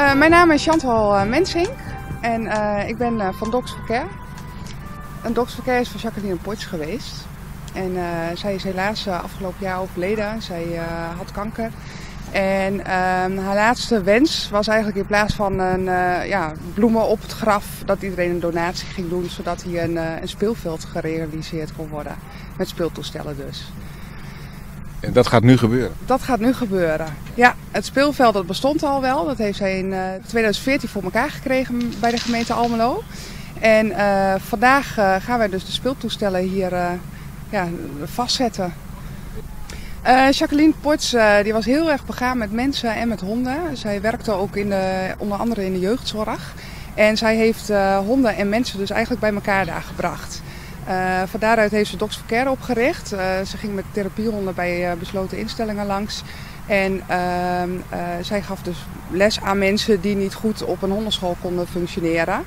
Uh, mijn naam is Chantal uh, Mensink en uh, ik ben van Docs Verkeer. En Docs Verkeer is van Jacqueline Potts geweest. En zij is helaas afgelopen jaar overleden. Zij had kanker. En ehm, haar laatste wens was eigenlijk in plaats van een, ja, bloemen op het graf, dat iedereen een donatie ging doen, zodat hier een, een speelveld gerealiseerd kon worden. Met speeltoestellen dus. En dat gaat nu gebeuren? Dat gaat nu gebeuren. Ja, het speelveld dat bestond al wel. Dat heeft zij in 2014 eh, voor elkaar gekregen bij de gemeente Almelo. En uh, vandaag uh, gaan wij dus de speeltoestellen hier ja, vastzetten. Jacqueline Potts die was heel erg begaan met mensen en met honden. Zij werkte ook in de, onder andere in de jeugdzorg. En zij heeft honden en mensen dus eigenlijk bij elkaar daar gebracht. Uh, van daaruit heeft ze Docs for Care opgericht. Uh, ze ging met therapiehonden bij uh, besloten instellingen langs. En ehm, zij gaf dus les aan mensen die niet goed op een hondenschool konden functioneren.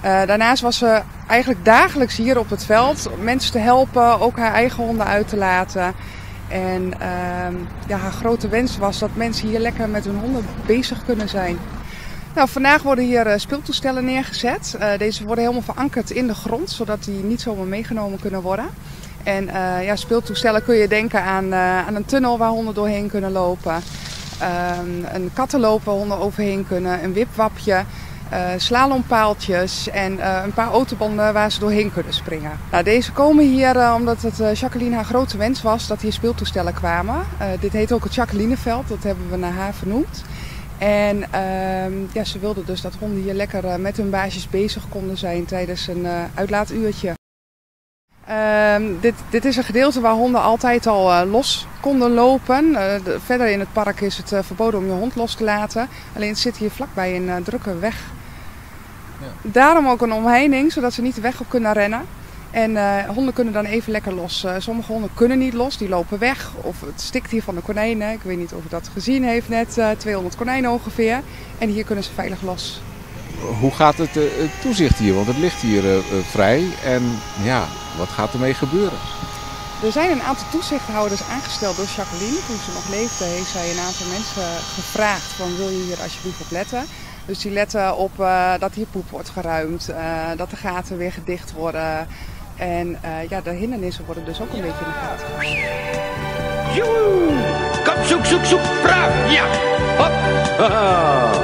daarnaast was ze eigenlijk dagelijks hier op het veld mensen te helpen, ook haar eigen honden uit te laten. En ehm, ja, haar grote wens was dat mensen hier lekker met hun honden bezig kunnen zijn. Nou, vandaag worden hier uh, speeltoestellen neergezet. Uh, deze worden helemaal verankerd in de grond, zodat die niet zomaar meegenomen kunnen worden. En uh, ja, speeltoestellen kun je denken aan, aan een tunnel waar honden doorheen kunnen lopen. Ehm, een kattenloop waar honden overheen kunnen, een wipwapje, slalompaaltjes en een paar autobanden waar ze doorheen kunnen springen. Nou, deze komen hier omdat het Jacqueline haar grote wens was dat hier speeltoestellen kwamen. dit heet ook het Jacquelineveld, dat hebben we naar haar vernoemd. En uh, ja, ze wilden dus dat honden hier lekker uh, met hun baasjes bezig konden zijn tijdens een uh, uitlaatuurtje. Uh, dit, dit, is een gedeelte waar honden altijd al uh, los konden lopen. De, verder in het park is het verboden om je hond los te laten. Alleen het zit hier vlakbij een drukke weg. Ja. Daarom ook een omheining, zodat ze niet de weg op kunnen rennen. En uh, honden kunnen dan even lekker los. Uh, sommige honden kunnen niet los, die lopen weg. Of het stikt hier van de konijnen. Ik weet niet of u dat gezien heeft net. Uh, 200 konijnen ongeveer. En hier kunnen ze veilig los. Hoe gaat het, het toezicht hier? Want het ligt hier vrij. En ja, wat gaat ermee gebeuren? Er zijn een aantal toezichthouders aangesteld door Jacqueline. Toen ze nog leefde heeft zij een aantal mensen gevraagd van wil je hier alsjeblieft op letten. Dus die letten op dat hier poep wordt geruimd, dat de gaten weer gedicht worden, en uh, ja, de hindernissen worden dus ook een beetje in de gaten Joe! Kom, zoek, zoek, zoek. Braaf, ja. Hop. Kom.